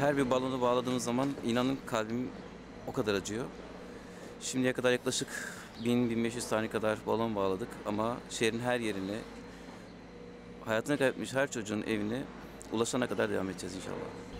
Her bir balonu bağladığımız zaman inanın kalbim o kadar acıyor. Şimdiye kadar yaklaşık 1000-1500 tane kadar balon bağladık ama şehrin her yerine, hayatını kaybetmiş her çocuğun evine ulaşana kadar devam edeceğiz inşallah.